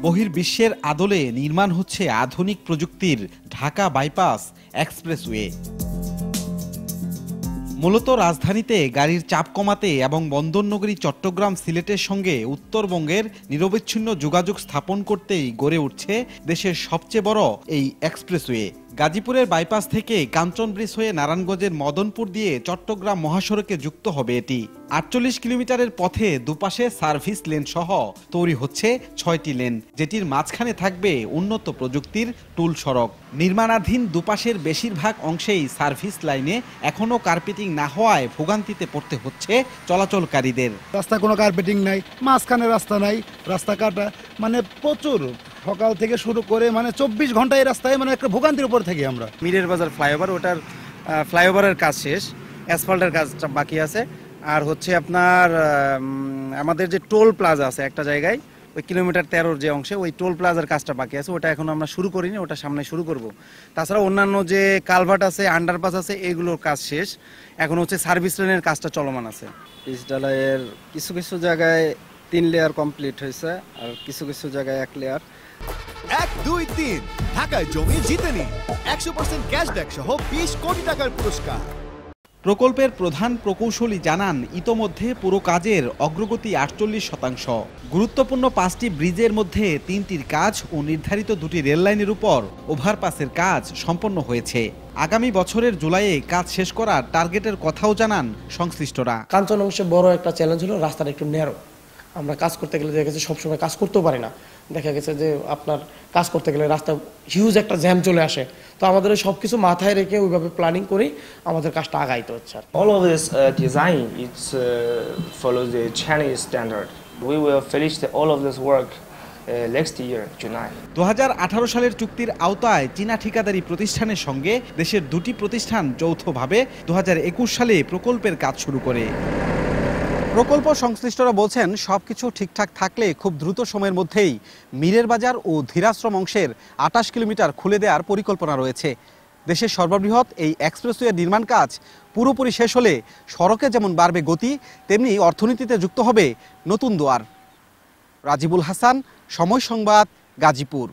বহির্বিশ্বের আদলে নির্মাণ হচ্ছে আধুনিক প্রযুক্তির ঢাকা বাইপাস এক্সপ্রেসওয়ে। মূলত রাজধানীতে গাড়ির চাপ কমাতে এবং বন্দরনগরী চট্টগ্রাম সিলেটের সঙ্গে উত্তরবঙ্গের নিরবিচ্ছিন্ন যোগাযোগ স্থাপন করতেই গড়ে উঠছে দেশের সবচেয়ে বড় এই এক্সপ্রেসওয়ে। গাজীপুরের বাইপাস থেকে কাঞ্চন ব্রিজ হয়ে নারায়ণগঞ্জের মদনপুর দিয়ে চট্টগ্রাম মহাসড়কে যুক্ত হবে এটি। আটচল্লিশ কিলোমিটারের পথে দুপাশে সার্ভিস লেন সহ তৈরি হচ্ছে ছয়টি লেন, যেটির মাঝখানে থাকবে উন্নত প্রযুক্তির টুল সড়ক। নির্মাণাধীন দুপাশের বেশিরভাগ অংশেই সার্ভিস লাইনে এখনও কার্পেটিং না হওয়ায় ভোগান্তিতে পড়তে হচ্ছে চলাচলকারীদের। রাস্তায় কোনো কার্পেটিং নাই, মাঝখানে রাস্তা নাই রাস্তা কাটা মানে প্রচুর। সকাল থেকে শুরু করে মানে চব্বিশ ঘণ্টা এই রাস্তায় মানে একটা ভোগান্তির উপর থাকি আমরা। মিরের বাজার ফ্লাইওভার ওটার ফ্লাইওভারের কাজ শেষ অ্যাসফল্টের কাজটা বাকি আছে। আর হচ্ছে আপনার আমাদের যে টোল প্লাজা আছে একটা জায়গায় ওই কিলোমিটার তেরোর যে অংশে ওই টোল প্লাজার কাজটা বাকি আছে। ওটা এখন আমরা শুরু করিনি ওটা সামনে শুরু করব। তাছাড়া অন্যান্য যে কালভার্ট আছে আন্ডারপাস আছে এগুলোর কাজ শেষ। এখন হচ্ছে সার্ভিস লেনের কাজটা চলমান আছে। পিচ ঢালাইয়ের কিছু কিছু জায়গায় তিন লেয়ার কমপ্লিট হয়েছে আর কিছু কিছু জায়গায় এক লেয়ার এক দুই তিন। ঢাকায় জমি জিতে নিন। একশো পার্সেন্ট ক্যাশব্যাক সহ বিশ কোটি টাকার পুরস্কার। প্রকল্পের প্রধান প্রকৌশলী জানান ইতোমধ্যে পুরো কাজের অগ্রগতি আটচল্লিশ শতাংশ। গুরুত্বপূর্ণ পাঁচটি ব্রিজের মধ্যে তিনটির কাজ ও নির্ধারিত দুটি রেললাইনের উপর ওভারপাসের কাজ সম্পন্ন হয়েছে। আগামী বছরের জুলাইয়ে কাজ শেষ করার টার্গেটের কথাও জানান সংশ্লিষ্টরা। কাঞ্চন অংশে বড় একটা চ্যালেঞ্জ হলো রাস্তাটা একটু ন্যারো আমরা কাজ করতে গেলে দেখা গেছে সবসময় কাজ করতেও পারি না দেখা গেছে যে আপনার কাজ করতে গেলে রাস্তা হিউজ একটা জ্যাম চলে আসে তো আমাদের সব কিছু মাথায় রেখে ওইভাবে প্ল্যানিং করেই আমাদের কাজটা আগাইতে হচ্ছে আর কি। All of this design it's uh, follows the Chinese standard. We will finish the, all of this work uh, next দু সালের চুক্তির আওতায় চীনা ঠিকাদারি প্রতিষ্ঠানের সঙ্গে দেশের দুটি প্রতিষ্ঠান যৌথভাবে দু হাজার একুশ সালে প্রকল্পের কাজ শুরু করে প্রকল্প সংশ্লিষ্টরা বলছেন, সবকিছু ঠিকঠাক থাকলে খুব দ্রুত সময়ের মধ্যেই মীরের বাজার ও ধীরাশ্রম অংশের আটাশ কিলোমিটার খুলে দেওয়ার পরিকল্পনা রয়েছে। দেশের সর্ববৃহৎ এই এক্সপ্রেসওয়ে নির্মাণ কাজ পুরোপুরি শেষ হলে সড়কে যেমন বাড়বে গতি, তেমনি অর্থনীতিতে যুক্ত হবে নতুন দুয়ার। রাজিবুল হাসান, সময় সংবাদ, গাজীপুর।